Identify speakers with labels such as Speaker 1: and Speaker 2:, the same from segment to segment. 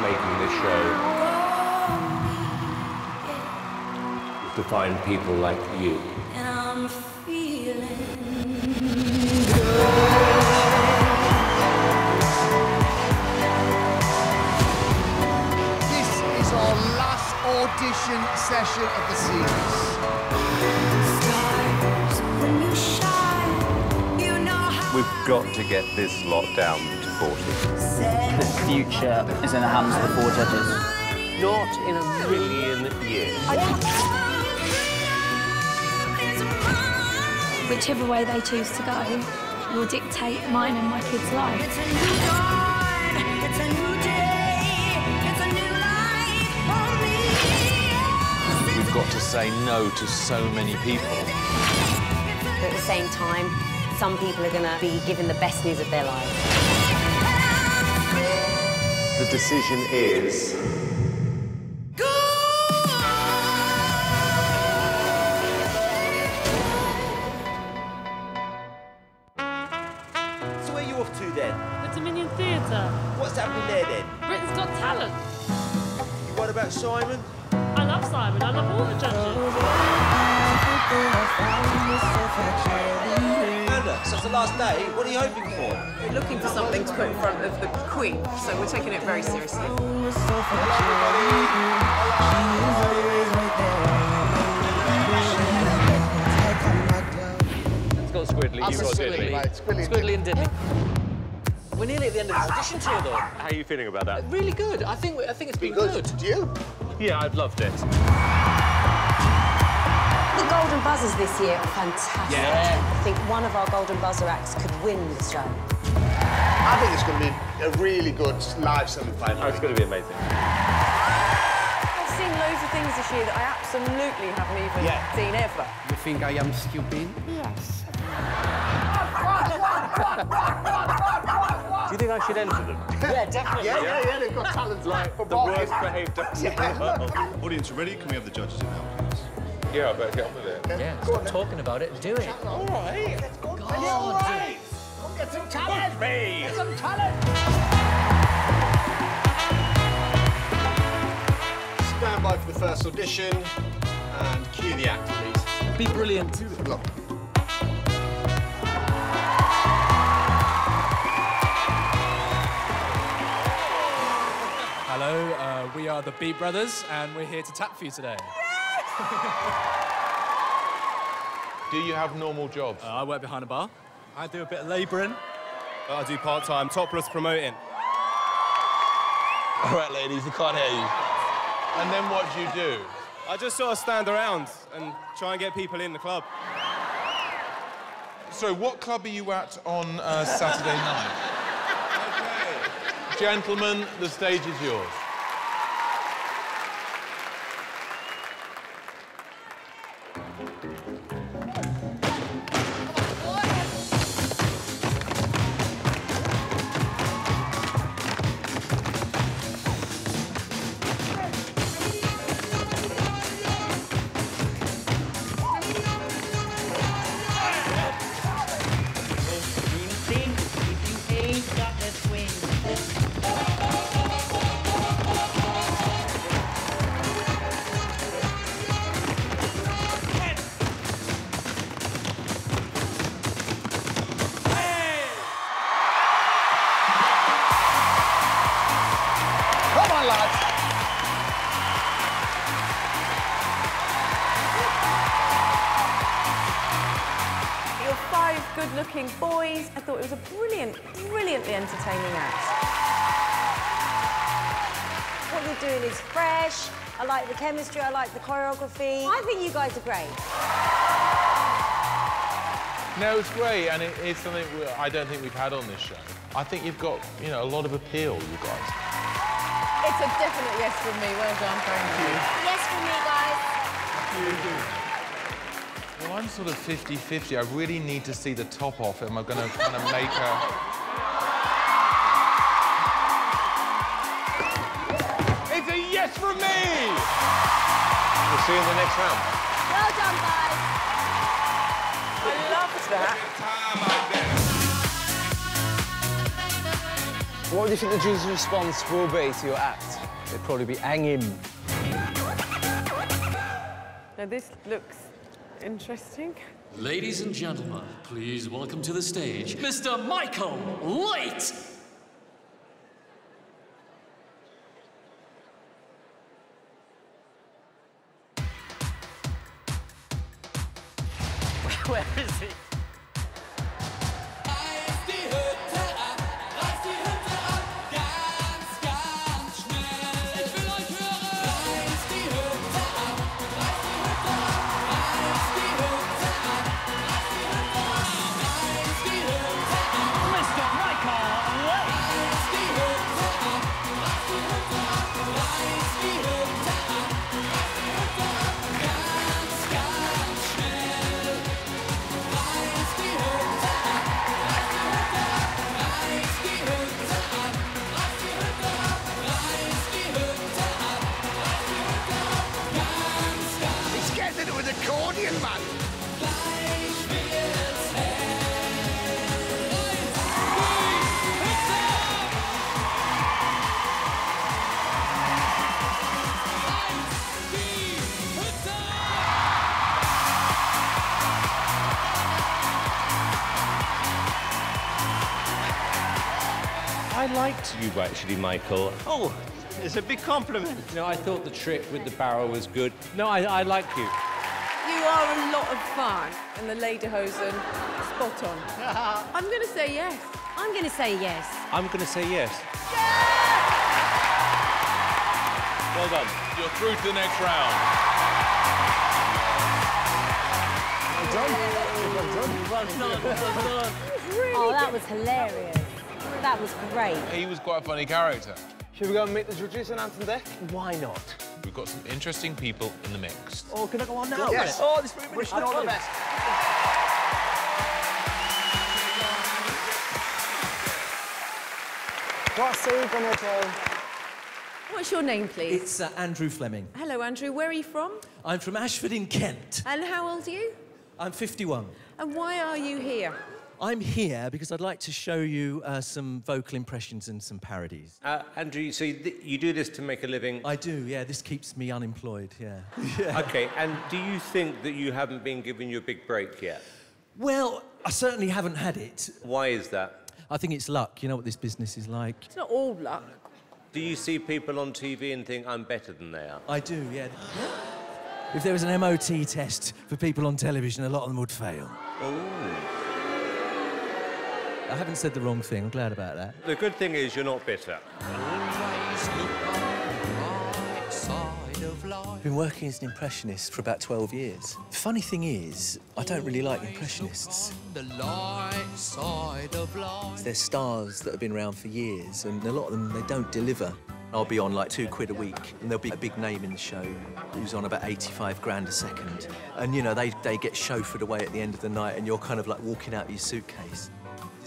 Speaker 1: making this show. To find people like you.
Speaker 2: And I'm feeling
Speaker 3: This is our last audition session of the series.
Speaker 2: stars when you shine. You know how
Speaker 1: We've got to get this lot down to 40.
Speaker 4: The future is in the hands of the four judges.
Speaker 1: Not in a million years.
Speaker 5: Whichever way they choose to go will dictate mine and my kids' life.
Speaker 2: It's a new dawn. It's a new day. It's a new life for me.
Speaker 6: We've got to say no to so many people.
Speaker 7: But at the same time, some people are going to be given the best news of their lives.
Speaker 1: The decision is.
Speaker 8: So where are you off to then?
Speaker 9: The Dominion Theatre.
Speaker 8: What's happening there then?
Speaker 9: Britain's Got Talent.
Speaker 8: You what about Simon?
Speaker 9: I love Simon. I love all the judges.
Speaker 8: Last day. What are you hoping for?
Speaker 10: We're looking for something to put in front of the Queen, so we're taking it very seriously.
Speaker 6: It's got Squiddly, you've got
Speaker 3: Absolutely,
Speaker 6: Diddly.
Speaker 3: mate. Squiddly and
Speaker 6: Squiddly and Diddly.
Speaker 11: We're nearly at the end of the audition tour, though.
Speaker 1: How are you feeling about that?
Speaker 11: Really good. I think I think it's been
Speaker 3: Good.
Speaker 11: good.
Speaker 3: Do you?
Speaker 1: Yeah, I've loved it.
Speaker 7: The Golden Buzzers this year are fantastic.
Speaker 11: Yeah.
Speaker 7: I think one of our Golden Buzzer acts could win this show.
Speaker 3: I think it's going to be a really good live semi-final.
Speaker 1: Oh, it's going to be amazing.
Speaker 10: I've seen loads of things this year that I absolutely haven't even
Speaker 8: Yeah.
Speaker 10: seen ever.
Speaker 4: You think I am stupid? Yes.
Speaker 1: Do you think I should enter them?
Speaker 11: Yeah, definitely.
Speaker 3: Yeah, yeah, yeah. They've got talent like for
Speaker 1: The worst behaved dogs in the world.
Speaker 12: Audience, ready? Can we have the judges in now, please?
Speaker 6: Yeah, I better get on with it.
Speaker 11: Yeah, stop talking about it. Do it.
Speaker 3: All right. God, great. Go get some talent. Get some talent. Stand by for the first audition and cue the act, please.
Speaker 11: Be brilliant.
Speaker 3: Look.
Speaker 13: Hello, uh, we are the Beat Brothers, and we're here to tap for you today.
Speaker 6: Do you have normal jobs?
Speaker 13: Uh, I work behind a bar. I do a bit of labouring. I do part-time topless promoting.
Speaker 6: All right, ladies, I can't hear you. And then what do you do?
Speaker 13: I just sort of stand around and try and get people in the club.
Speaker 6: So, what club are you at on uh, Saturday night? Gentlemen, the stage is yours.
Speaker 7: Chemistry. I like the choreography. I think you guys are great.
Speaker 6: No, it's great, and it, it's something we- I don't think we've had on this show. I think you've got, you know, a lot of appeal, you guys.
Speaker 10: It's a definite yes from me. Well done, thank you.
Speaker 5: Yes for me, guys.
Speaker 6: Well, I'm sort of 50-50. I really need to see the top off. Am I going to kind of make a... from me. We'll see you in the next round.
Speaker 5: Well done, guys.
Speaker 10: I loved that.
Speaker 14: What do you think the Jews' response will be to your act?
Speaker 15: It'd probably be hang him.
Speaker 10: Now, this looks interesting.
Speaker 16: Ladies and gentlemen, please welcome to the stage Mr. Michael
Speaker 1: Late. You actually, Michael.
Speaker 15: Oh, it's a big compliment.
Speaker 1: No, I thought the trick with the barrel was good. No, I, I like you.
Speaker 10: You are a lot of fun. And the Lederhosen, spot on. I'm going to say yes.
Speaker 7: I'm going to say yes.
Speaker 1: I'm going to say yes. Well done.
Speaker 6: You're through to the next round.
Speaker 11: Well done, well done.
Speaker 7: Oh, that was hilarious. That was great.
Speaker 6: He was quite a funny character.
Speaker 14: Should we go and meet the judges and Ant and Dec?
Speaker 15: Why not?
Speaker 6: We've got some interesting people in the mix.
Speaker 15: Oh, can I go on now?
Speaker 3: Yes.
Speaker 15: Oh, this very
Speaker 3: Wish you all the best.
Speaker 14: What's he gonna do?
Speaker 10: What's your name, please?
Speaker 17: It's uh, Andrew Fleming.
Speaker 10: Hello, Andrew. Where are you from?
Speaker 17: I'm from Ashford in Kent.
Speaker 10: And how old are you?
Speaker 17: I'm 51.
Speaker 10: And why are you here?
Speaker 17: I'm here because I'd like to show you uh, some vocal impressions and some parodies.
Speaker 1: Uh, Andrew, so you, you do this to make a living?
Speaker 17: I do, yeah. This keeps me unemployed, yeah.
Speaker 1: Okay, and do you think that you haven't been given your big break yet?
Speaker 17: Well, I certainly haven't had it.
Speaker 1: Why is that?
Speaker 17: I think it's luck. You know what this business is like.
Speaker 10: It's not all luck.
Speaker 1: Do you see people on TV and think I'm better than they are?
Speaker 17: I do, yeah. If there was an MOT test for people on television, a lot of them would fail. I haven't said the wrong thing. I'm glad about that.
Speaker 1: The good thing is you're not bitter.
Speaker 17: I've been working as an impressionist for about 12 years. The funny thing is, I don't really like impressionists. They're stars that have been around for years, and a lot of them, they don't deliver. I'll be on like two quid a week, and there'll be a big name in the show who's on about 85 grand a second. And, you know, they, they get chauffeured away at the end of the night, and you're kind of like walking out of your suitcase.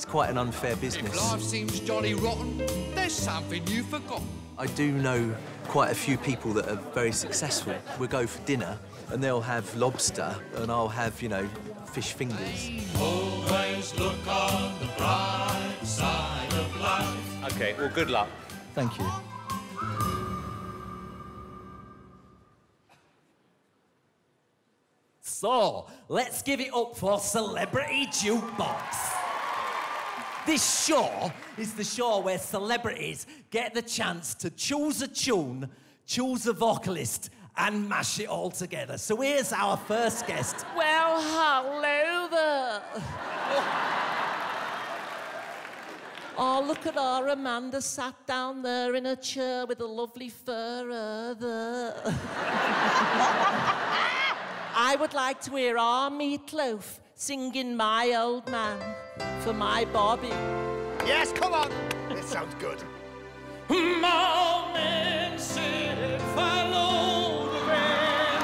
Speaker 17: It's quite an unfair business.
Speaker 18: Life seems jolly rotten. There's something you've forgotten.
Speaker 17: I do know quite a few people that are very successful. We'll go for dinner and they'll have lobster and I'll have, you know, fish fingers.
Speaker 18: Always look on the bright side of life.
Speaker 1: Okay, well, good luck.
Speaker 17: Thank you.
Speaker 19: So, let's give it up for Celebrity Jukebox. This show is the show where celebrities get the chance to choose a tune, choose a vocalist, and mash it all together. So here's our first guest.
Speaker 9: Well, hello there.
Speaker 19: Oh, look at our Amanda sat down there in a chair with a lovely fur. I would like to hear our Meat Loaf singing My Old Man for my Bobby.
Speaker 3: Yes, come on. This sounds good.
Speaker 18: Mm, Morning said, follow the rain.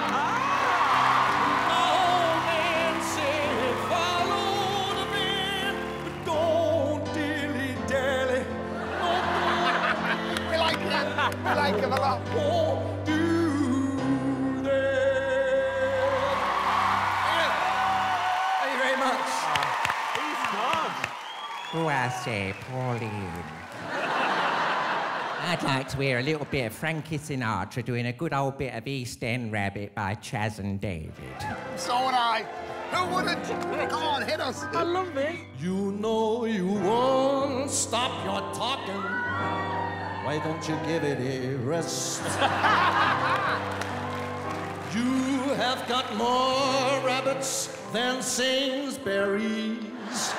Speaker 18: Morning mm, said, follow the rain. But don't dilly-dally.
Speaker 3: we like that. We like him a lot.
Speaker 20: Who I say, Pauline? I'd like to hear a little bit of Frankie Sinatra doing a good old bit of East End Rabbit by Chas and David.
Speaker 3: So would I. Who wouldn't? Come on, hit us.
Speaker 20: I love it.
Speaker 18: You know you won't stop your talking. Why don't you give it a rest? you have got more rabbits than Sainsbury's.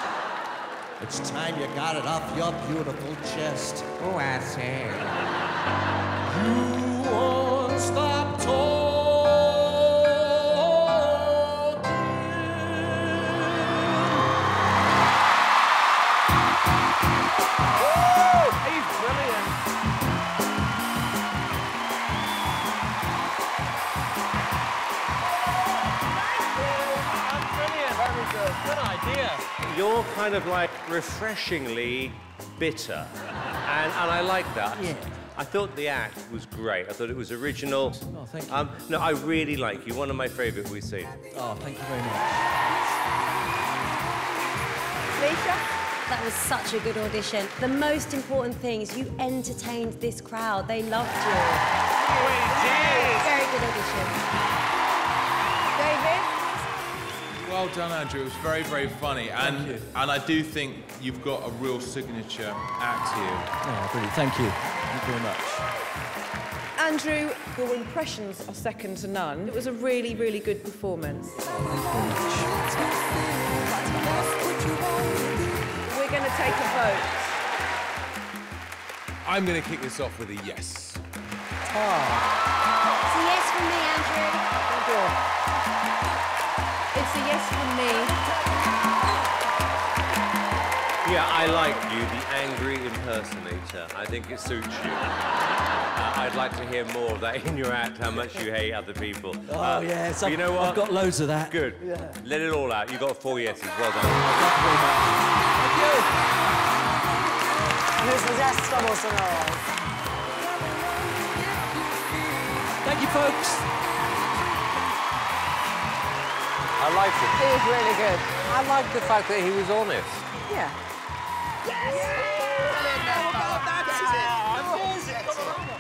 Speaker 18: It's time you got it off your beautiful chest.
Speaker 20: Oh, I say.
Speaker 18: You won't stop talking.
Speaker 1: You're kind of like refreshingly bitter. And, and I like that.
Speaker 18: Yeah.
Speaker 1: I thought the act was great. I thought it was original.
Speaker 18: Oh, thank you.
Speaker 1: Um, no, I really like you. One of my favourite we've seen.
Speaker 18: Oh, thank you very much.
Speaker 7: Lisa? That was such a good audition. The most important thing is you entertained this crowd. They loved you. Very good audition.
Speaker 10: David?
Speaker 6: Well done, Andrew. It was very, very funny. And,
Speaker 18: you.
Speaker 6: and I do think you've got a real signature act here.
Speaker 18: Oh, brilliant. Thank you. Thank you very much.
Speaker 10: Andrew, your impressions are second to none. It was a really, really good performance. We're going to take a vote.
Speaker 6: I'm going to kick this off with a yes.
Speaker 7: It's a yes from me, Andrew.
Speaker 10: It's a yes from me.
Speaker 1: Yeah, I like you, the angry impersonator. I think it suits you. Uh, I'd like to hear more of that in your act, how much you hate other people.
Speaker 18: Oh,
Speaker 1: Uh,
Speaker 18: yes. I've,
Speaker 1: you know what?
Speaker 18: I've got loads of that.
Speaker 1: Good. Let it all out. You got four yeses. Well done.
Speaker 18: Thank you. Thank you, folks.
Speaker 21: I liked it.
Speaker 10: It was really good.
Speaker 21: I liked the fact that he was honest.
Speaker 10: Yeah. Yes.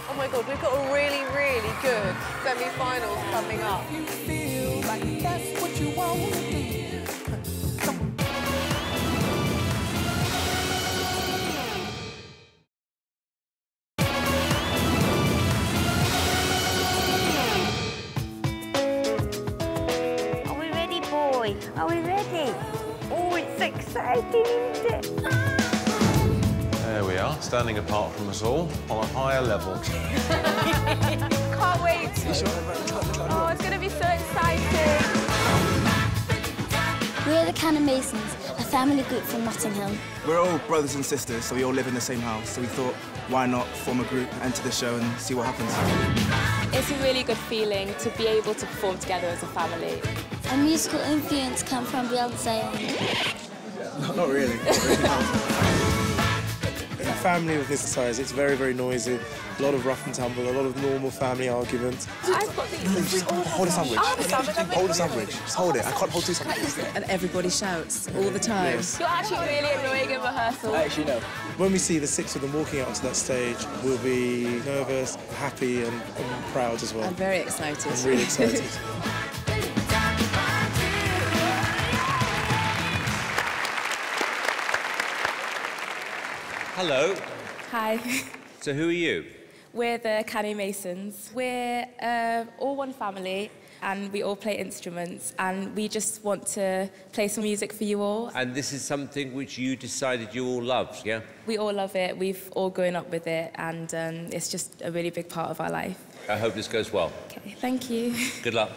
Speaker 10: Oh my god, we've got a really, really good semi-finals coming up.
Speaker 6: Standing apart from us all on a higher level.
Speaker 10: Can't wait. Oh, it's going to be so exciting.
Speaker 5: We're the Kanneh-Masons, a family group from Notting Hill.
Speaker 9: We're all brothers and sisters, so we all live in the same house. So we thought, why not form a group, enter the show, and see what happens.
Speaker 5: It's a really good feeling to be able to perform together as a family. A musical influence come from Beyonce.
Speaker 9: Not really. Not really, no.
Speaker 22: A family of this size, it's very, very noisy. A lot of rough and tumble, a lot of normal family arguments.
Speaker 10: I've got these.
Speaker 9: Just hold a sandwich.
Speaker 10: Oh, the sandwich,
Speaker 9: Hold a sandwich. Just hold it. I can't hold two sandwiches.
Speaker 23: And everybody shouts all the time.
Speaker 9: Yes.
Speaker 5: You're actually really annoying in rehearsal.
Speaker 9: Actually, no.
Speaker 22: When we see the six of them walking out onto that stage, we'll be nervous, happy, and, and proud as well.
Speaker 23: I'm very excited.
Speaker 22: I'm really excited.
Speaker 1: Hello.
Speaker 5: Hi.
Speaker 1: So who are you?
Speaker 5: We're the Kanneh-Masons. We're uh, all one family and we all play instruments and we just want to play some music for you all.
Speaker 1: And this is something which you decided you all loved, yeah?
Speaker 5: We all love it. We've all grown up with it and um, it's just a really big part of our life.
Speaker 1: I hope this goes well.
Speaker 5: Okay, thank you.
Speaker 1: Good luck.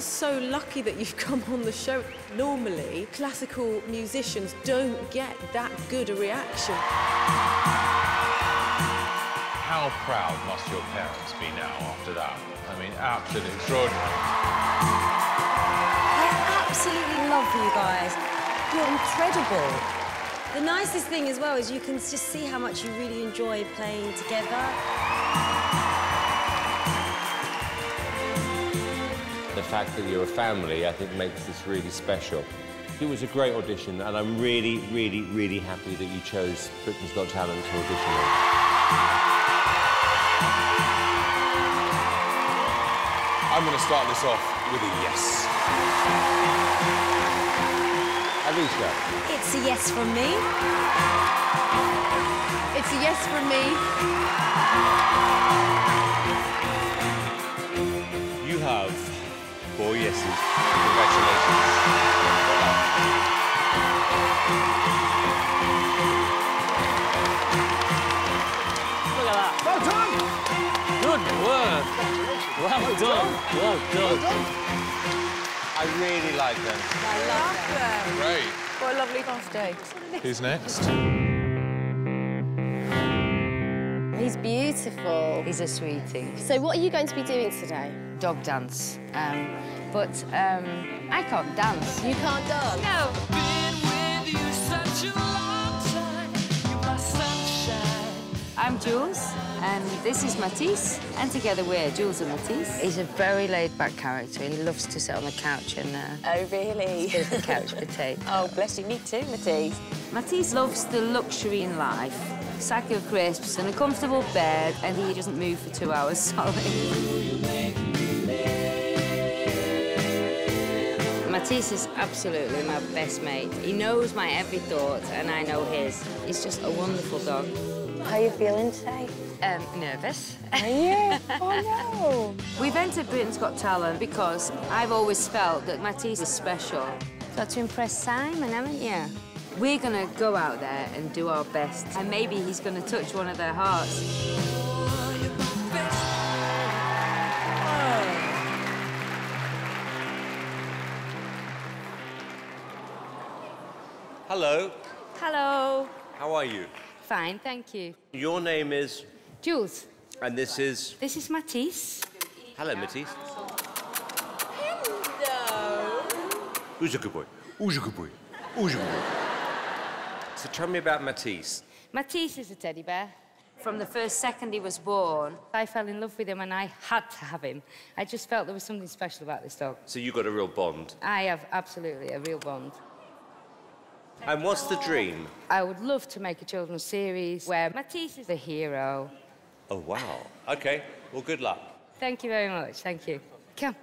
Speaker 10: Feel so lucky that you've come on the show. Normally, classical musicians don't get that good a reaction.
Speaker 6: How proud must your parents be now after that? I mean, absolutely extraordinary.
Speaker 7: I absolutely love you guys. You're incredible. The nicest thing as well is you can just see how much you really enjoy playing together.
Speaker 1: Fact that you're a family, I think, makes this really special. It was a great audition, and I'm really, really, really happy that you chose Britain's Got Talent to audition on.
Speaker 6: I'm going to start this off with a yes.
Speaker 1: Alesha.
Speaker 7: It's a yes from me.
Speaker 10: It's a yes from me.
Speaker 1: Four yeses. Congratulations.
Speaker 11: Look at that.
Speaker 3: Well done!
Speaker 11: Good work. Well done. Well done.
Speaker 1: I really like them.
Speaker 10: I love them.
Speaker 6: Great.
Speaker 10: What a lovely birthday.
Speaker 6: Who's next?
Speaker 24: He's beautiful. He's a sweetie. So what are you going to be doing today? Dog dance. Um, but um, I can't dance.
Speaker 10: You can't dance?
Speaker 24: No. I'm Jules, and this is Matisse, and together we're Jules and Matisse. He's a very laid-back character. He loves to sit on the couch and... Uh,
Speaker 25: Oh, really?
Speaker 24: Bit of a couch potato.
Speaker 25: Oh, bless you. Me too, Matisse.
Speaker 24: Matisse loves the luxury in life. Sack of crisps and a comfortable bed, and he doesn't move for two hours solid. Matisse is absolutely my best mate. He knows my every thought, and I know his. He's just a wonderful dog.
Speaker 25: How are you feeling today?
Speaker 24: Um, nervous.
Speaker 25: Are you? Oh, no.
Speaker 24: We've entered Britain's Got Talent because I've always felt that Matisse is special.
Speaker 25: Got to impress Simon, haven't you?
Speaker 24: We're gonna go out there and do our best, and maybe he's gonna touch one of their hearts.
Speaker 1: Hello.
Speaker 24: Hello.
Speaker 1: How are you?
Speaker 24: Fine, thank you.
Speaker 1: Your name is,
Speaker 24: Jules,
Speaker 1: and this is.
Speaker 24: this is Matisse.
Speaker 1: Hello, Matisse.
Speaker 10: Hello.
Speaker 1: Who's a good boy? Who's a good boy? Who's a good boy? So tell me about Matisse.
Speaker 24: Matisse is a teddy bear. From the first second he was born, I fell in love with him and I had to have him. I just felt there was something special about this dog.
Speaker 1: So you got a real bond.
Speaker 24: I have absolutely a real bond.
Speaker 1: And what's the dream?
Speaker 24: I would love to make a children's series where Matisse is the hero.
Speaker 1: Oh, wow. Okay. Well, good luck.
Speaker 24: Thank you very much. Thank you. Come.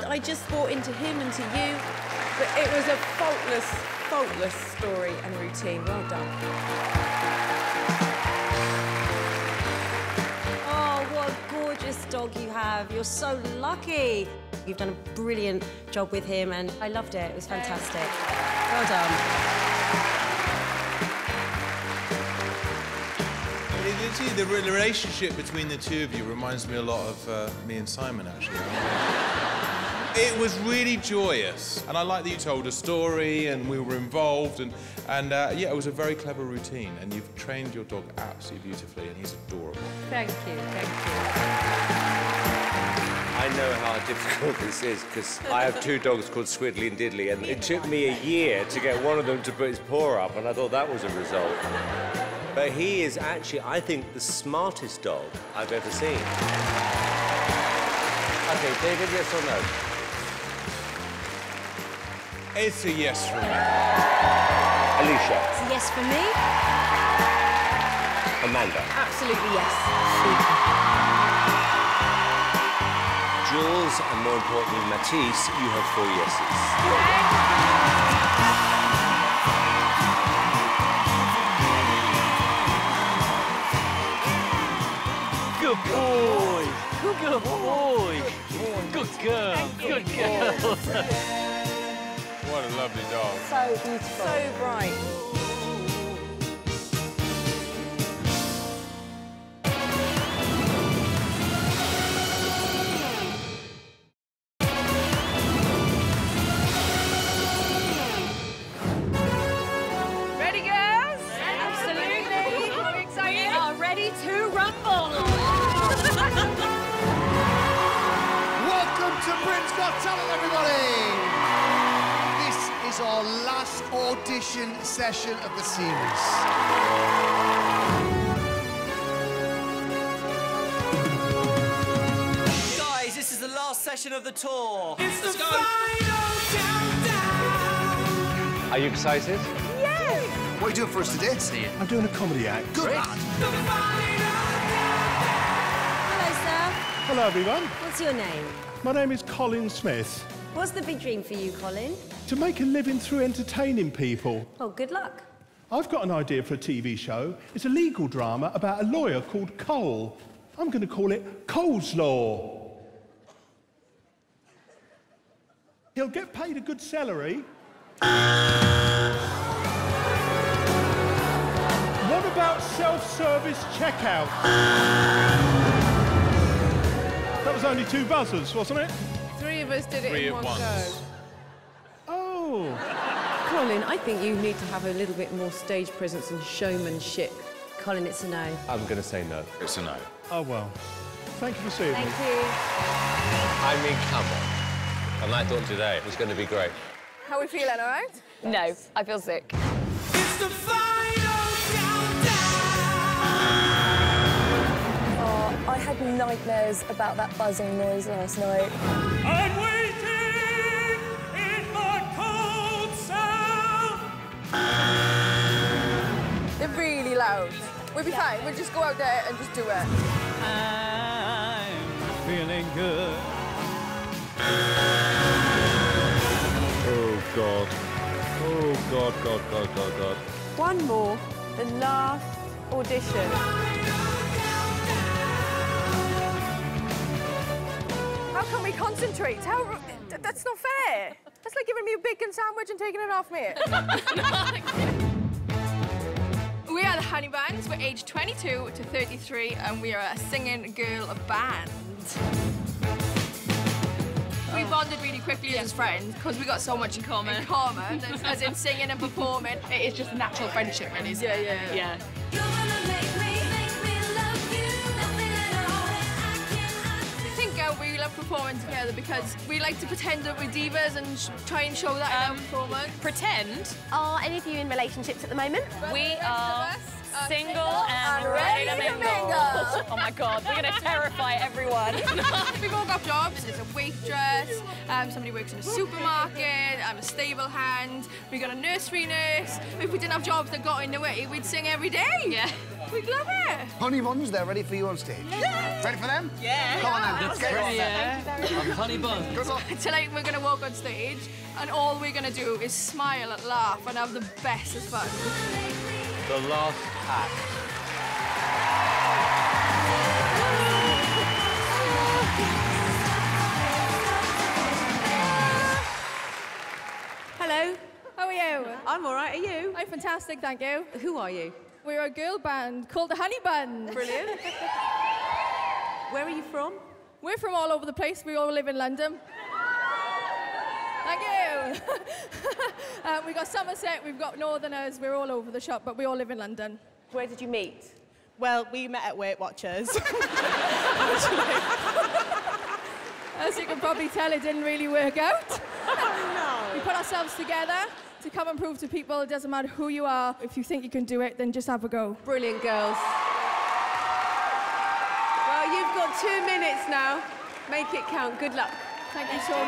Speaker 10: Years. I just bought into him and to you, but it was a faultless, faultless story and routine. Well done.
Speaker 7: Oh, what a gorgeous dog you have. You're so lucky. You've done a brilliant job with him, and I loved it. It was fantastic. Well done.
Speaker 6: It- The relationship between the two of you reminds me a lot of uh, me and Simon, actually. It was really joyous, and I like that you told a story and we were involved, and, and uh, yeah, it was a very clever routine, and you've trained your dog absolutely beautifully, and he's adorable.
Speaker 10: Thank you, thank you.
Speaker 1: I know how difficult this is because I have two dogs called Squiddly and Diddly, and it took me a year to get one of them to put his paw up, and I thought that was a result. But he is actually, I think, the smartest dog I've ever seen. Okay, David, yes or no?
Speaker 6: It's a yes for me.
Speaker 1: Alesha,
Speaker 7: It's a yes for me.
Speaker 1: Amanda,
Speaker 10: Absolutely yes.
Speaker 1: Jules, and more importantly, Matisse, you have four yeses.
Speaker 11: Good boy. Good boy. Good girl. Good girl.
Speaker 6: What a lovely dog.
Speaker 10: So beautiful. So bright.
Speaker 3: Audition session of the series.
Speaker 19: Guys, this is the last session of the tour.
Speaker 18: It's the final countdown.
Speaker 1: Are you excited? Yeah!
Speaker 3: What are you doing for us today? See
Speaker 26: I'm doing a comedy act.
Speaker 3: Good lad.
Speaker 7: Hello, sir.
Speaker 26: Hello, everyone.
Speaker 7: What's your name?
Speaker 26: My name is Colin Smith.
Speaker 7: What's the big dream for you, Colin?
Speaker 26: To make a living through entertaining people,
Speaker 7: Oh, good luck.
Speaker 26: I've got an idea for a TV show. It's a legal drama about a lawyer called Cole. I'm going to call it Cole's Law. He'll get paid a good salary. What about self-service checkout? That was only two buzzers, wasn't it?
Speaker 10: Three of us did it
Speaker 6: Three
Speaker 10: in
Speaker 6: at
Speaker 10: one
Speaker 6: once.
Speaker 10: go.
Speaker 26: Oh.
Speaker 10: Colin, I think you need to have a little bit more stage presence and showmanship.
Speaker 7: Colin, it's a no.
Speaker 1: I'm going to say no.
Speaker 6: It's a no.
Speaker 26: Oh, well. Thank you for seeing
Speaker 7: Thank
Speaker 26: me.
Speaker 7: you.
Speaker 1: I mean, come on. And I thought today was going to be great.
Speaker 9: How are we feeling, all right? No, I feel sick.
Speaker 5: I had nightmares about that buzzing noise last night.
Speaker 18: I'm waiting in my cold cell.
Speaker 9: They're really loud. We'll be fine. We'll just go out there and just do it.
Speaker 11: I'm feeling good.
Speaker 1: Oh, God. Oh, God, God, God, God, God.
Speaker 10: One more, the last audition.
Speaker 9: How can we concentrate? How? That's not fair. That's like giving me a bacon sandwich and taking it off me. we are the Honey Buns. We're aged 22 to 33, and we are a singing girl band.
Speaker 2: We oh. bonded really quickly as friends because we got so much in common. In common, as, as in singing and performing. It is just a natural friendship, really. isn't
Speaker 10: Yeah,
Speaker 2: it?
Speaker 10: yeah.
Speaker 2: yeah. Performing together because we like to pretend that we're divas and sh- try and show that in our um, performance.
Speaker 9: Pretend?
Speaker 27: Are any of you in relationships at the moment?
Speaker 9: We are
Speaker 2: are
Speaker 9: single
Speaker 2: single
Speaker 9: and
Speaker 2: and
Speaker 9: ready to
Speaker 2: ready to
Speaker 9: mingle.
Speaker 2: mingle.
Speaker 9: oh my god, we're gonna terrify everyone.
Speaker 2: We've all got jobs. There's a waitress, um, somebody works in a supermarket, I'm a stable hand, we got a nursery nurse. If we didn't have jobs that got in the way, we'd sing every day. Yeah. We'd love it.
Speaker 3: Honey buns, they're ready for you on stage. Yeah. Ready for them?
Speaker 2: Yeah.
Speaker 3: Come on then.
Speaker 2: Let's
Speaker 3: Get
Speaker 2: go.
Speaker 3: on then.
Speaker 2: Thank you very much.
Speaker 16: Honey bun.
Speaker 2: Tonight we're gonna walk on stage and all we're gonna do is smile and laugh and have the best of fun.
Speaker 1: The last act.
Speaker 10: Hello.
Speaker 2: How are you?
Speaker 10: I'm all right. Are you?
Speaker 2: I'm fantastic, thank you.
Speaker 10: Who are you?
Speaker 2: We're a girl band called the Honey Buns.
Speaker 10: Brilliant. Where are you from?
Speaker 2: We're from all over the place. We all live in London. Thank you. uh, we got Somerset, we've got Northerners, we're all over the shop, but we all live in London.
Speaker 10: Where did you meet?
Speaker 28: Well, we met at Weight Watchers.
Speaker 2: As you can probably tell, it didn't really work out.
Speaker 10: no.
Speaker 2: We put ourselves together to come and prove to people it doesn't matter who you are. If you think you can do it, then just have a go.
Speaker 10: Brilliant, girls. Well, you've got two minutes now. Make it count. Good luck.
Speaker 2: Thank you so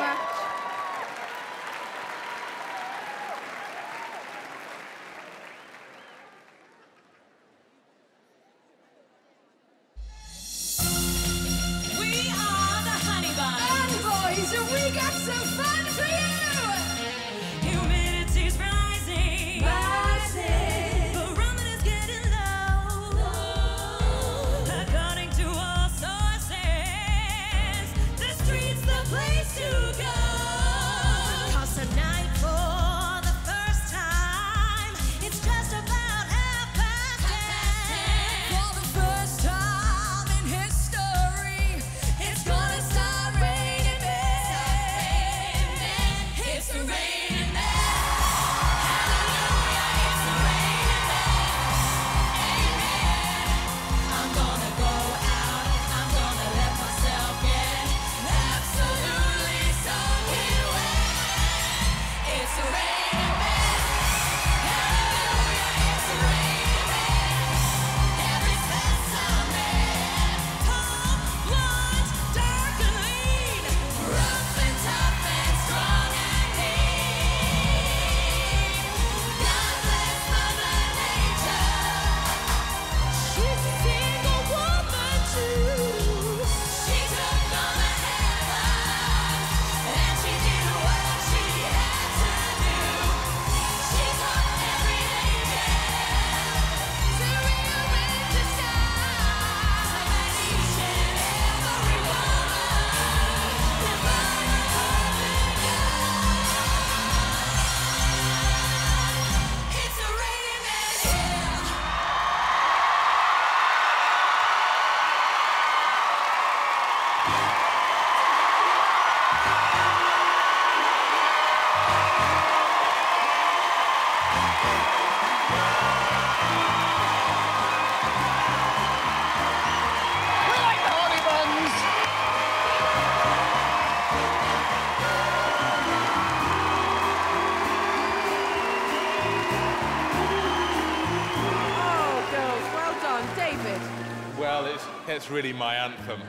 Speaker 29: it's, it's
Speaker 6: really my anthem,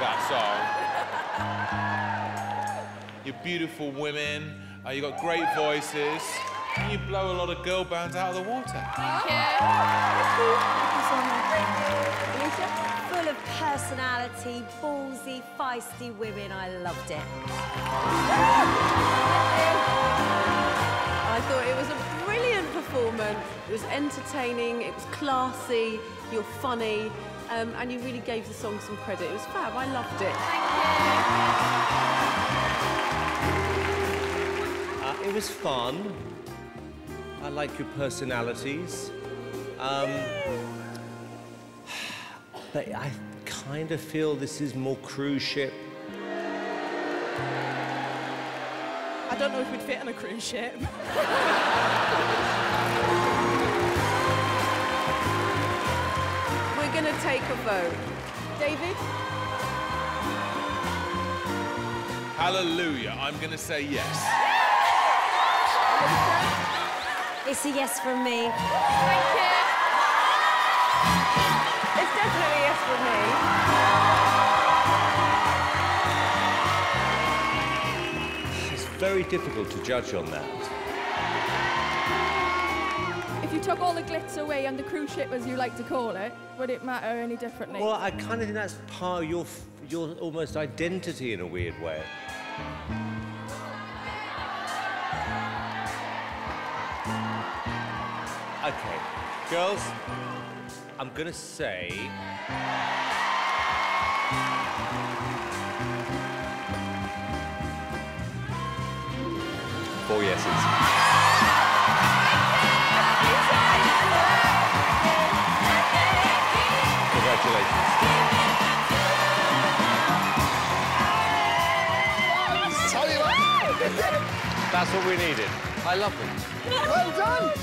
Speaker 6: that song. You're beautiful women, uh, you've got great voices, and you blow a lot of girl bands out of the water. Thank you.
Speaker 7: Full of personality, ballsy, feisty women. I loved it.
Speaker 10: I thought it was a brilliant performance. It was entertaining, it was classy, you're funny, um, and you really gave the song some credit. It was fab. I loved it.
Speaker 1: Uh, it was fun. I like your personalities. Um, but I kind of feel this is more cruise ship
Speaker 28: I don't know if we'd fit on a cruise ship.
Speaker 10: to take a vote. David?
Speaker 6: Hallelujah. I'm going to say yes.
Speaker 7: It's a yes from me.
Speaker 10: It's definitely a yes for me.
Speaker 1: It's very difficult to judge on that.
Speaker 9: Took all the glitz away on the cruise ship, as you like to call it, would it matter any differently?
Speaker 1: Well, I kind of think that's part of your, your almost identity in a weird way. Okay, girls, I'm gonna say. Four yeses. That's what we needed.
Speaker 15: I love them.
Speaker 3: Well done.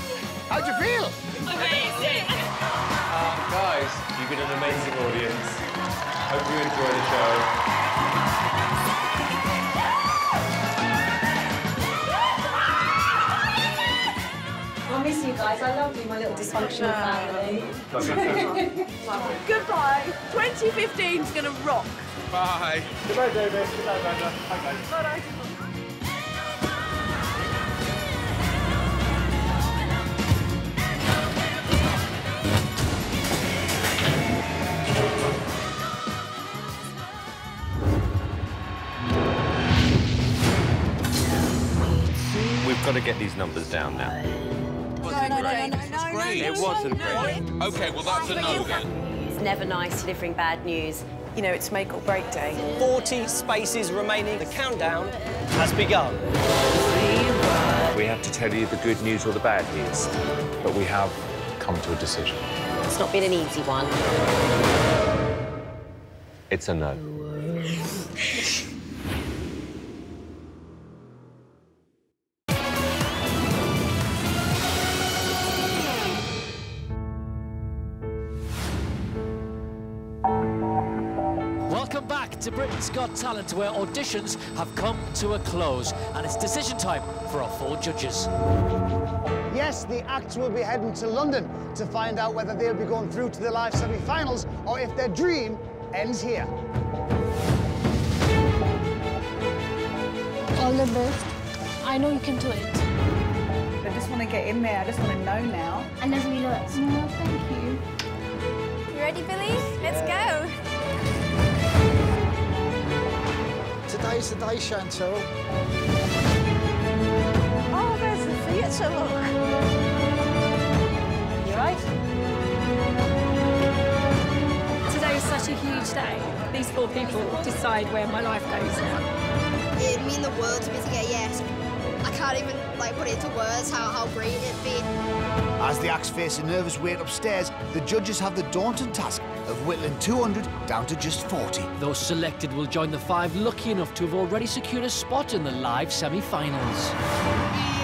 Speaker 3: How'd you feel?
Speaker 30: Amazing.
Speaker 1: Uh, guys, you've been an amazing audience. Hope you enjoy the show.
Speaker 7: I miss you guys. I love you, my little dysfunctional family.
Speaker 10: Goodbye. 2015 is going to rock.
Speaker 6: Bye.
Speaker 26: Goodbye, David. Goodbye, Amanda. Bye, guys.
Speaker 10: Bye.
Speaker 1: Got to get these numbers down now.
Speaker 7: No, no, no, no, no, no.
Speaker 1: It wasn't great.
Speaker 6: Okay, well, that's a no then.
Speaker 7: It's never nice delivering bad news.
Speaker 10: You know, it's make or break day.
Speaker 31: 40 spaces remaining. The countdown has begun.
Speaker 1: We have to tell you the good news or the bad news.
Speaker 32: But we have come to a decision.
Speaker 7: It's not been an easy one.
Speaker 1: It's a no.
Speaker 16: Britain's Got Talent, where auditions have come to a close, and it's decision time for our four judges.
Speaker 3: Yes, the acts will be heading to London to find out whether they'll be going through to the live semi-finals or if their dream ends here.
Speaker 33: All the best. I know you can do it.
Speaker 34: I just want to get in there. I just want to know now.
Speaker 33: I never realized. No, thank you.
Speaker 9: You ready, Billy? Let's go.
Speaker 3: Today's the day, Chantal.
Speaker 10: Oh, there's the theatre, look.
Speaker 33: You right?
Speaker 35: Today is such a huge day. These four people decide where my life goes now.
Speaker 36: It'd mean the world to me to get a yes. I can't even like put it into words how, how great it'd be.
Speaker 3: As the acts face a nervous wait upstairs, the judges have the daunting task of whittling 200 down to just 40.
Speaker 16: Those selected will join the five lucky enough to have already secured a spot in the live semi-finals.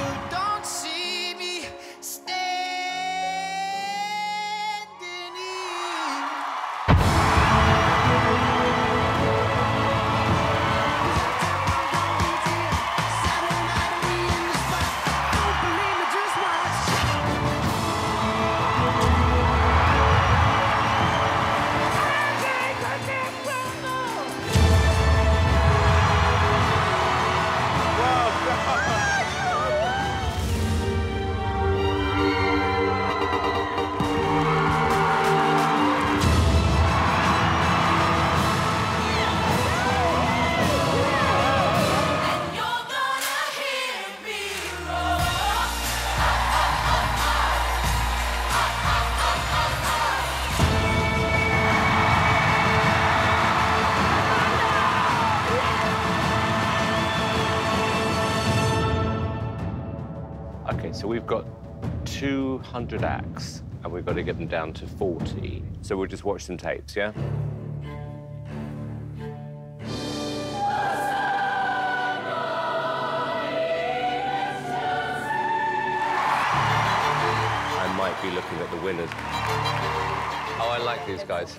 Speaker 1: 100 acts, and we've got to get them down to 40. So we'll just watch some tapes, yeah? I might be looking at the winners. Oh, I like these guys.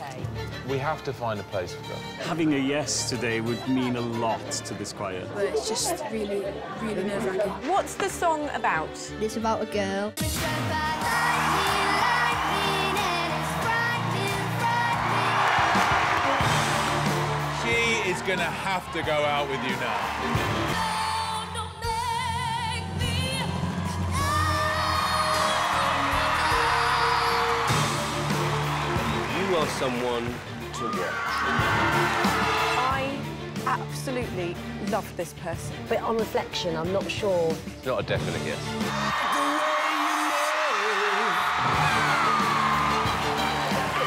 Speaker 32: We have to find a place for them.
Speaker 11: Having a yes today would mean a lot to this choir.
Speaker 10: But it's just really, really nerve-wracking. What's the song about?
Speaker 36: It's about a girl.
Speaker 6: Going to have to go out with you now.
Speaker 1: You are someone to watch.
Speaker 10: I absolutely love this person.
Speaker 7: But on reflection, I'm not sure.
Speaker 1: It's not a definite yes.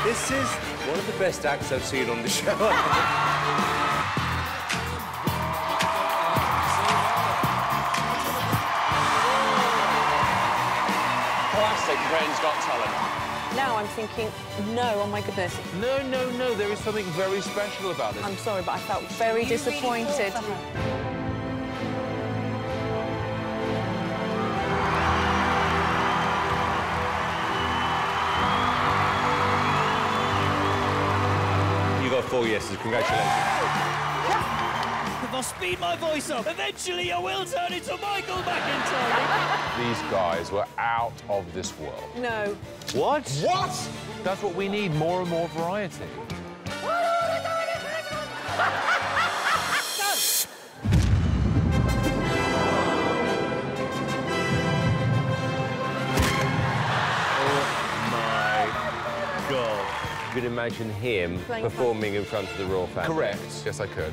Speaker 1: This is one of the best acts I've seen on the show.
Speaker 31: Britain's Got Talent.
Speaker 10: Now I'm thinking, no, oh my goodness.
Speaker 32: No, no, no. There is something very special about this.
Speaker 10: I'm sorry, but I felt very disappointed.
Speaker 1: You got four yeses. Congratulations.
Speaker 11: If I speed my voice up, eventually I will turn into Michael McIntyre.
Speaker 32: These guys were out of this world.
Speaker 10: No.
Speaker 1: What?
Speaker 32: What? That's what we need, more and more variety.
Speaker 1: Oh my God. You can imagine him
Speaker 32: Playing
Speaker 1: performing in front of the royal family.
Speaker 32: Correct. Yes, I could.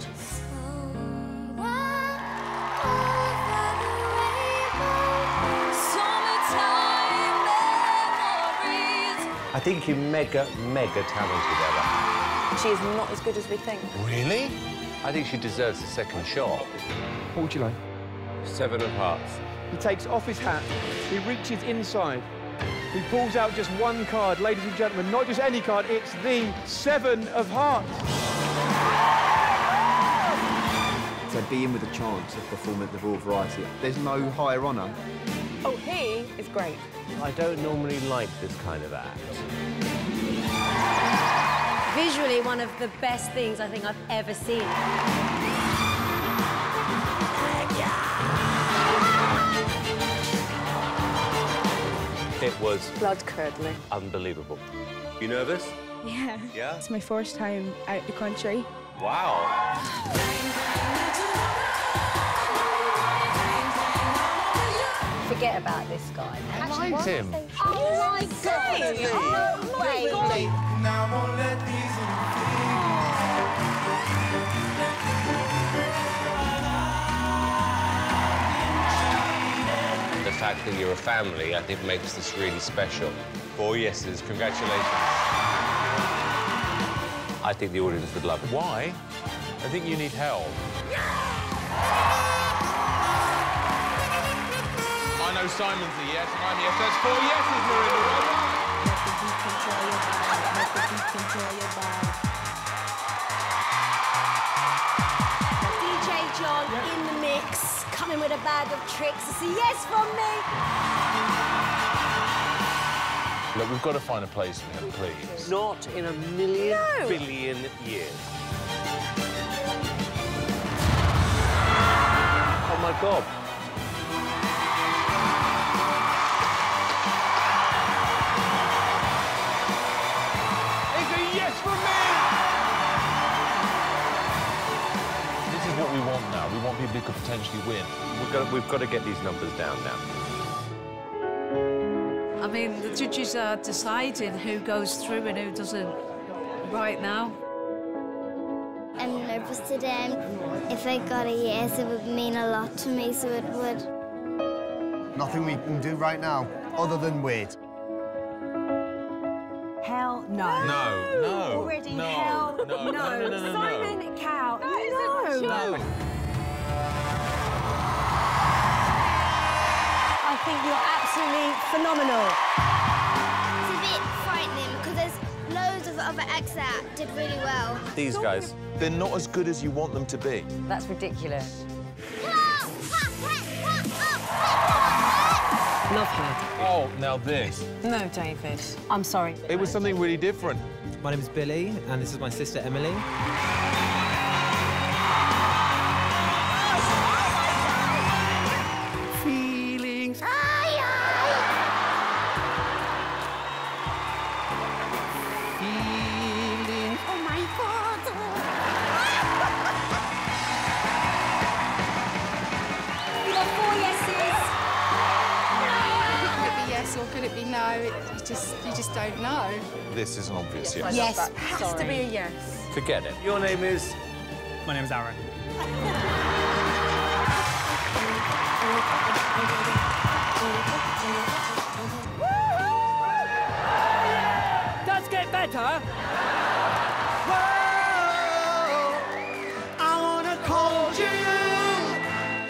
Speaker 1: I think you're mega, mega talented, Ella.
Speaker 10: She is not as good as we think.
Speaker 1: Really? I think she deserves a second shot.
Speaker 37: What would you like?
Speaker 1: Seven of hearts.
Speaker 37: He takes off his hat, he reaches inside, he pulls out just one card, ladies and gentlemen, not just any card, it's the Seven of Hearts.
Speaker 38: To be in with a chance of performing at the Royal Variety, there's no higher honour.
Speaker 10: Oh, he is great.
Speaker 1: I don't normally like this kind of act.
Speaker 7: Visually, one of the best things I think I've ever seen.
Speaker 1: It was
Speaker 10: Blood curdling.
Speaker 1: unbelievable. You nervous?
Speaker 33: Yeah.
Speaker 1: Yeah?
Speaker 33: It's my first time out the country.
Speaker 1: Wow.
Speaker 7: Forget about this guy.
Speaker 32: I liked him.
Speaker 7: Oh my god! Oh my god!
Speaker 1: The fact that you're a family, I think, makes this really special. Four yeses. Congratulations. I think the audience would love it.
Speaker 32: Why? I think you need help.
Speaker 6: I know Simon's a yes, and I'm yes. That's four yeses, Marina. Well done.
Speaker 7: DJ John in the mix, coming with a bag of tricks. It's a yes from me.
Speaker 32: Look, we've got to find a place for him, please.
Speaker 1: Not in a million
Speaker 7: No.
Speaker 1: billion years. Oh my god.
Speaker 32: Want now. We want people who could potentially win.
Speaker 1: We've got, we've got to get these numbers down now.
Speaker 39: I mean, the judges are deciding who goes through and who doesn't right now.
Speaker 36: I'm nervous today. If I got a yes, it would mean a lot to me, so it would.
Speaker 3: Nothing we can do right now other than wait.
Speaker 7: Hell no.
Speaker 6: No, no,
Speaker 7: Already
Speaker 6: no,
Speaker 7: hell
Speaker 6: no, no, no, no, no, no.
Speaker 7: Simon Cow. no. Think you're absolutely phenomenal.
Speaker 36: It's a bit frightening because there's loads of other acts that did really well.
Speaker 1: These guys.
Speaker 32: They're not as good as you want them to be.
Speaker 7: That's ridiculous.
Speaker 31: love her.
Speaker 32: Oh, now this.
Speaker 7: No, David. I'm sorry.
Speaker 32: It was something really different.
Speaker 40: My name is Billy, and this is my sister Emily.
Speaker 9: Could it be no? It, you just you just don't know.
Speaker 6: This is an obvious yes.
Speaker 9: Yes, has to be a yes.
Speaker 1: Forget it. Your name is?
Speaker 40: My name is Aaron.
Speaker 11: Does get better.
Speaker 18: I wanna call you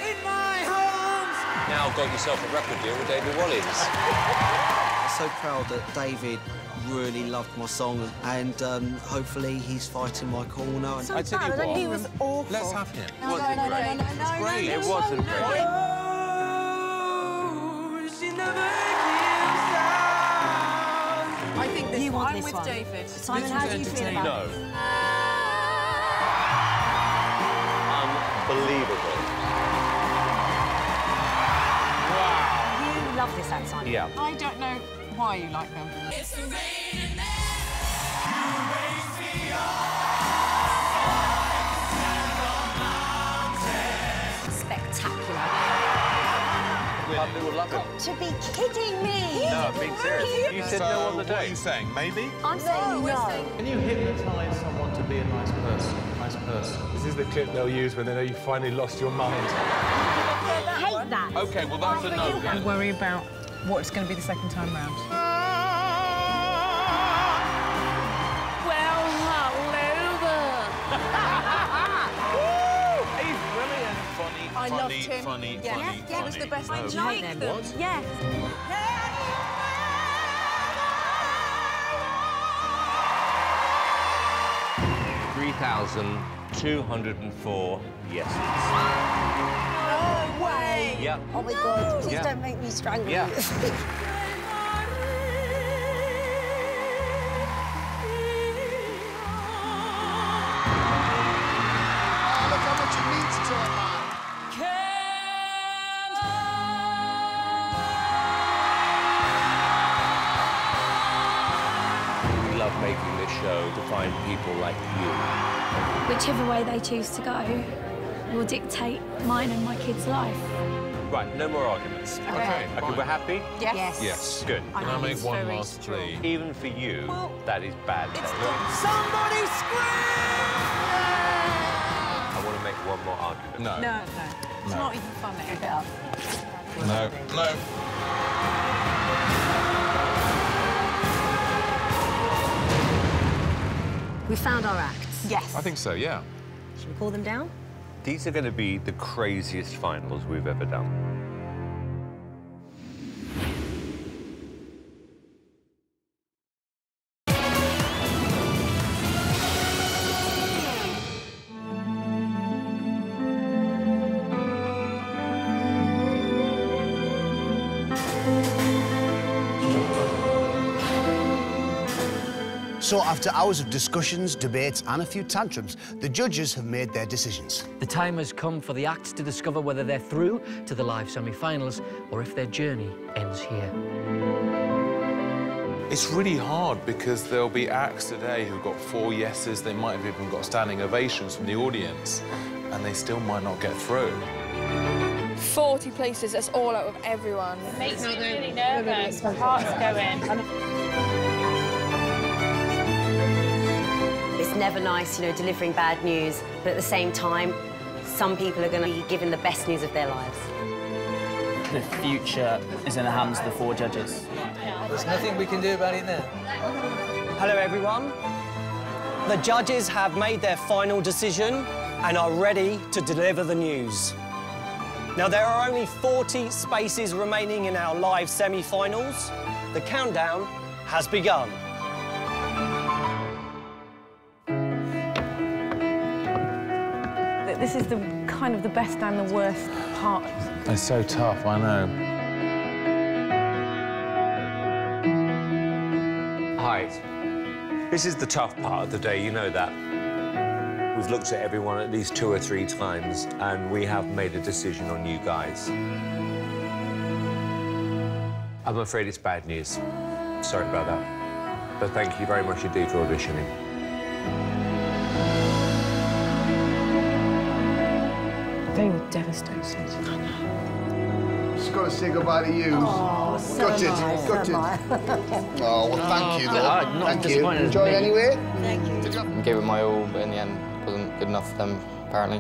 Speaker 18: in my arms.
Speaker 1: Now got yourself a record deal with David Walliams.
Speaker 41: So proud that David really loved my song and um, hopefully he's fighting my corner.
Speaker 6: I tell you what,
Speaker 41: he was awful.
Speaker 6: let's have him.
Speaker 41: No, no, no, no, no, no,
Speaker 6: It's
Speaker 41: no,
Speaker 6: great.
Speaker 41: no,
Speaker 6: It wasn't great.
Speaker 10: I think this
Speaker 7: You want
Speaker 10: I'm
Speaker 7: this
Speaker 10: with
Speaker 7: one.
Speaker 10: David.
Speaker 7: Simon, how do you feel about
Speaker 1: No.
Speaker 7: it?
Speaker 1: Unbelievable.
Speaker 7: You love this act, Simon.
Speaker 1: Yeah.
Speaker 10: I don't know why you like them.
Speaker 7: Spectacular.
Speaker 1: Public would love it.
Speaker 7: To be kidding me!
Speaker 1: No, I'm being serious. You said no on the
Speaker 6: What are you saying? Maybe?
Speaker 7: I'm saying no.
Speaker 37: Can you hypnotise someone to be a nice person? Nice person. This is the clip they'll use when they know you finally lost your mind.
Speaker 7: I hate that.
Speaker 6: Okay, well that's a no
Speaker 10: I
Speaker 6: then.
Speaker 10: worry about what's going to be the second time round.
Speaker 11: Well,
Speaker 37: He's brilliant.
Speaker 6: Funny,
Speaker 10: I
Speaker 6: funny,
Speaker 10: loved him.
Speaker 6: funny,
Speaker 10: Yeah.
Speaker 6: funny,
Speaker 10: Yeah, it was the best.
Speaker 6: No.
Speaker 10: I
Speaker 7: hate
Speaker 10: like
Speaker 7: them.
Speaker 10: them.
Speaker 6: What?
Speaker 7: Yes.
Speaker 1: Three thousand two hundred and four yeses.
Speaker 7: No way.
Speaker 1: Yep.
Speaker 7: Oh my God! Please
Speaker 1: Yeah.
Speaker 7: don't make me strangle
Speaker 1: Yeah.
Speaker 7: you.
Speaker 3: Look how much it means to a man.
Speaker 1: We love making this show to find people like you.
Speaker 35: Whichever way they choose to go will dictate mine and my kids' life.
Speaker 1: Right, no more arguments.
Speaker 6: Okay,
Speaker 1: Okay,
Speaker 6: fine.
Speaker 1: we're happy?
Speaker 7: Yes.
Speaker 6: Yes.
Speaker 1: Good.
Speaker 6: Can I make one last plea?
Speaker 1: Even for you, that is bad taste.
Speaker 18: Somebody scream!
Speaker 1: I want to make one more argument.
Speaker 6: No.
Speaker 10: No, no. It's
Speaker 6: No.
Speaker 10: not even funny. Give it up.
Speaker 6: No. No.
Speaker 7: We found our acts.
Speaker 10: Yes.
Speaker 6: I think so, yeah.
Speaker 7: Should we call them down?
Speaker 1: These are going to be the craziest finals we've ever done.
Speaker 3: After hours of discussions, debates, and a few tantrums, the judges have made their decisions.
Speaker 16: The time has come for the acts to discover whether they're through to the live semi-finals or if their journey ends here.
Speaker 6: It's really hard because there'll be acts today who've got four yeses, they might have even got standing ovations from the audience, and they still might not get through.
Speaker 9: 40 places, that's all out of everyone.
Speaker 30: It Makes me really nervous. My heart's going.
Speaker 7: Never nice, you know, delivering bad news, but at the same time, some people are going to be given the best news of their lives.
Speaker 40: The future is in the hands of the four judges.
Speaker 31: There's nothing we can do about it now. Hello, everyone. The judges have made their final decision and are ready to deliver the news. Now, there are only 40 spaces remaining in our live semi-finals. The countdown has begun.
Speaker 10: is the kind of the best and the worst part.
Speaker 6: It's so tough, I know.
Speaker 1: Hi. This is the tough part of the day, you know that. We've looked at everyone at least two or three times, and we have made a decision on you guys. I'm afraid it's bad news. Sorry about that. But thank you very much indeed for auditioning.
Speaker 42: They were devastated.
Speaker 3: Just got to say goodbye to you.
Speaker 42: Oh, so
Speaker 3: Gutted,
Speaker 42: am I, so
Speaker 3: gutted.
Speaker 42: am I.
Speaker 3: oh, well, thank you, though.
Speaker 16: Uh, not
Speaker 3: thank you.
Speaker 16: disappointed as
Speaker 3: Enjoy
Speaker 16: me.
Speaker 3: anyway?
Speaker 16: Thank you. I gave it my all, but in the end, wasn't good enough for them, apparently.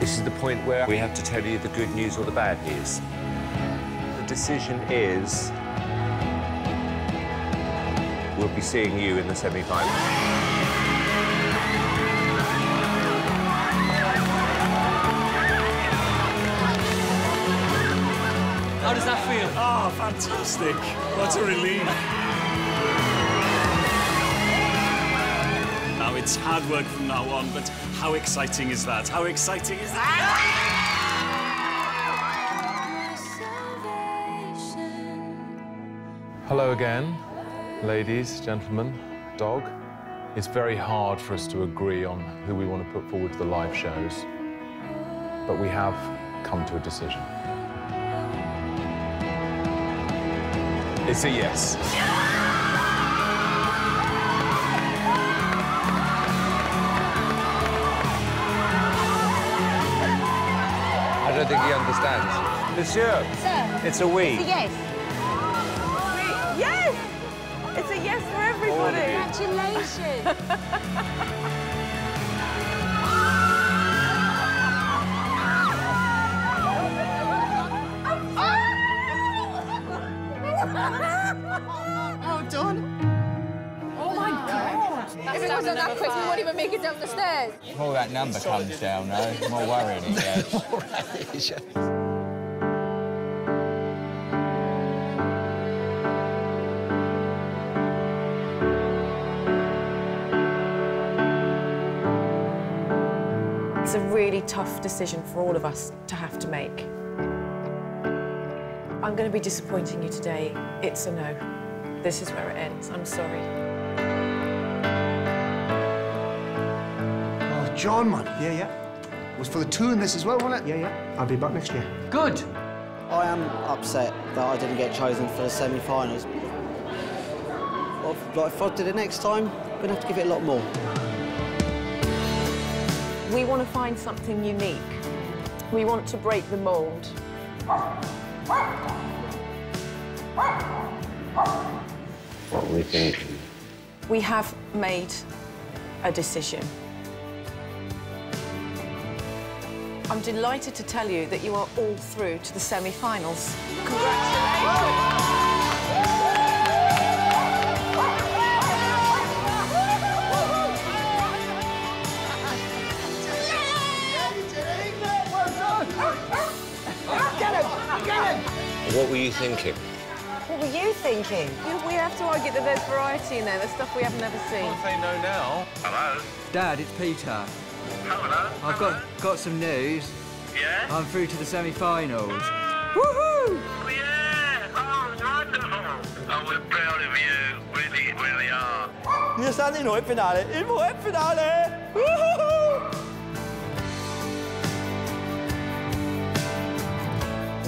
Speaker 1: This is the point where we have to tell you the good news or the bad news. The decision is we'll be seeing you in the semi-final.
Speaker 43: Oh, fantastic. What a relief. Now, it's hard work from now on, but how exciting is that? How exciting is that?
Speaker 6: Hello again, ladies, gentlemen, dog. It's very hard for us to agree on who we want to put forward to the live shows, but we have come to a decision. It's a yes.
Speaker 1: I don't think he understands. Monsieur,
Speaker 10: Sir.
Speaker 1: it's a we.
Speaker 10: It's a yes. Yes! It's a yes for everybody.
Speaker 7: Congratulations.
Speaker 9: If that quick, we wouldn't even make it down the stairs.
Speaker 16: Before that number comes down, though, more worrying it gets.
Speaker 10: It's a really tough decision for all of us to have to make. I'm going to be disappointing you today. It's a no. This is where it ends. I'm sorry.
Speaker 3: John, man. Yeah, yeah. Was for the two in this as well, wasn't it? Yeah, yeah. I'll be back next year.
Speaker 41: Good. I am upset that I didn't get chosen for the semi-finals. But if I did it next time, I'm gonna have to give it a lot more.
Speaker 10: We want to find something unique. We want to break the mold.
Speaker 1: What are we thinking?
Speaker 10: We have made a decision. I'm delighted to tell you that you are all through to the semi-finals. Congratulations!
Speaker 1: What were you thinking?
Speaker 10: What were you thinking? We have to argue that there's variety in there. There's stuff we have never seen.
Speaker 6: I say no now.
Speaker 44: Hello?
Speaker 14: Dad, it's Peter.
Speaker 44: Hello?
Speaker 14: I've got got some news.
Speaker 44: Yeah?
Speaker 14: I'm through to the semi-finals.
Speaker 44: Woohoo! Yeah! Oh, wonderful! Oh, we're proud of you. Really, really are.
Speaker 17: Vi er snart i nordfinale. I nordfinale! Woohoo!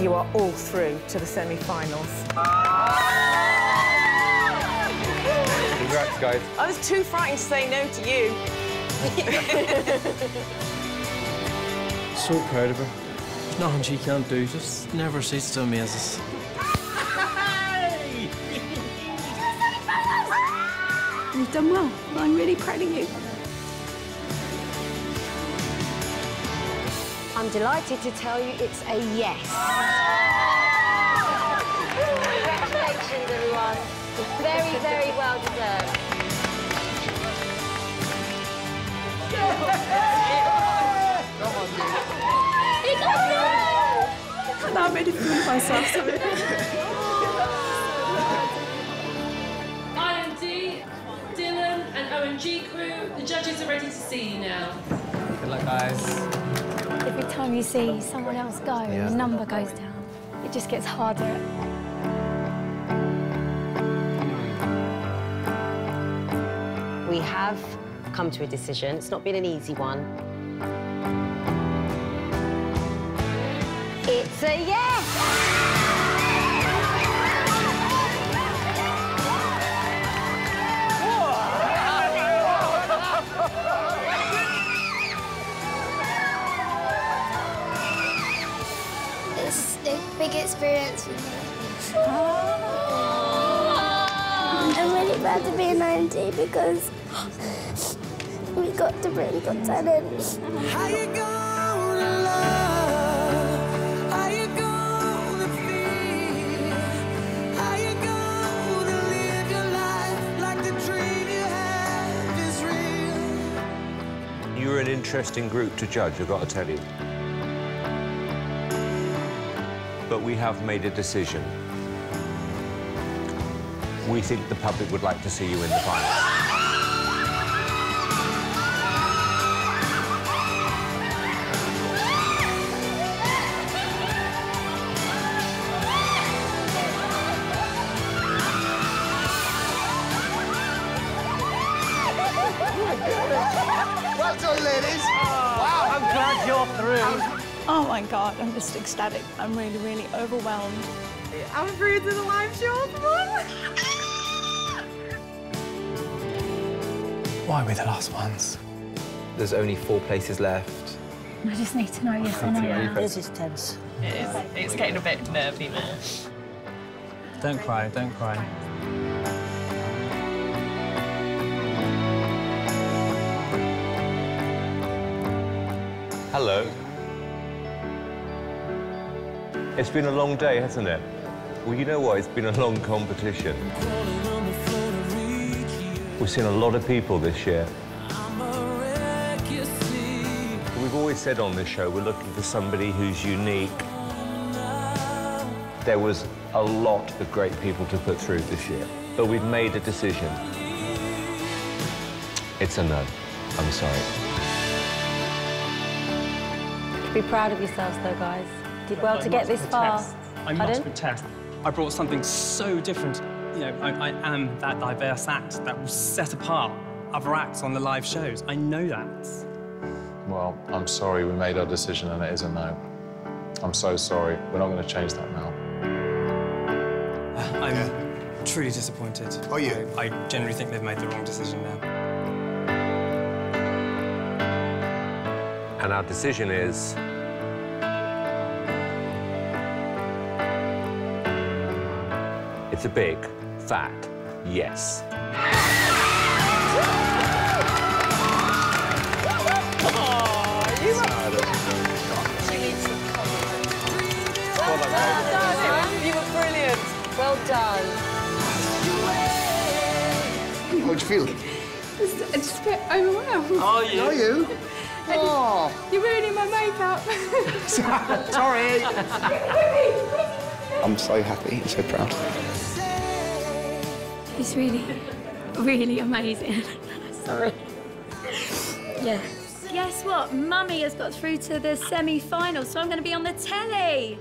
Speaker 10: You are all through to the semi-finals.
Speaker 1: Congrats, guys.
Speaker 10: I was too frightened to say no to you.
Speaker 17: So proud of her. There's nothing she can't do. Just never cease to amaze us.
Speaker 35: You've done well. I'm really proud of you.
Speaker 7: I'm delighted to tell you it's a yes. Congratulations, everyone. Very, very well deserved.
Speaker 35: I'm.
Speaker 45: IMD, Dylan and OMG crew, the judges are ready to see you now.
Speaker 16: Good luck, guys.
Speaker 35: Every time you see someone else go,
Speaker 16: yeah.
Speaker 35: the number goes down. It just gets harder.
Speaker 7: We have come to a decision. It's not been an easy one. It's a yes!
Speaker 46: It's a big experience for me. I'm really proud to be in IMD because we got to bring.
Speaker 18: How you gonna love? How you gonna feel? How you gonna live your life like the dream you have is real?
Speaker 1: You're an interesting group to judge, I've got to tell you. But we have made a decision. We think the public would like to see you in the final.
Speaker 47: My god, I'm just ecstatic. I'm really, really overwhelmed.
Speaker 10: I'm through to the live show.
Speaker 48: Why are we the last ones? There's only four places left.
Speaker 35: I just need to know yes or no. now.
Speaker 48: This
Speaker 47: is tense.
Speaker 48: It is.
Speaker 47: It's getting a bit nervy now.
Speaker 48: Don't cry, don't cry.
Speaker 1: Hello. It's been a long day, hasn't it? Well, you know what? It's been a long competition. We've seen a lot of people this year. We've always said on this show we're looking for somebody who's unique. There was a lot of great people to put through this year, but we've made a decision. It's a no. I'm sorry.
Speaker 7: Be proud of yourselves, though, guys. Did well to get this far.
Speaker 49: I must protest. I brought something so different. You know, I, I am that diverse act that will set apart other acts on the live shows. I know that.
Speaker 32: Well, I'm sorry we made our decision and it is a no. I'm so sorry. We're not going to change that now.
Speaker 49: I'm truly disappointed. Oh, yeah? I, I genuinely think they've made the wrong decision now.
Speaker 1: And our decision is it's a big, fat yes.
Speaker 10: Well done, You were brilliant.
Speaker 7: Well done.
Speaker 3: How'd you feel?
Speaker 9: I just a bit overwhelmed.
Speaker 3: Are you? Are you?
Speaker 9: Oh. You're ruining my makeup.
Speaker 3: Sorry.
Speaker 48: I'm so happy and so proud.
Speaker 35: It's really, really amazing. Sorry. Yeah. Guess what? Mummy has got through to the semi-final, so I'm going to be on the telly.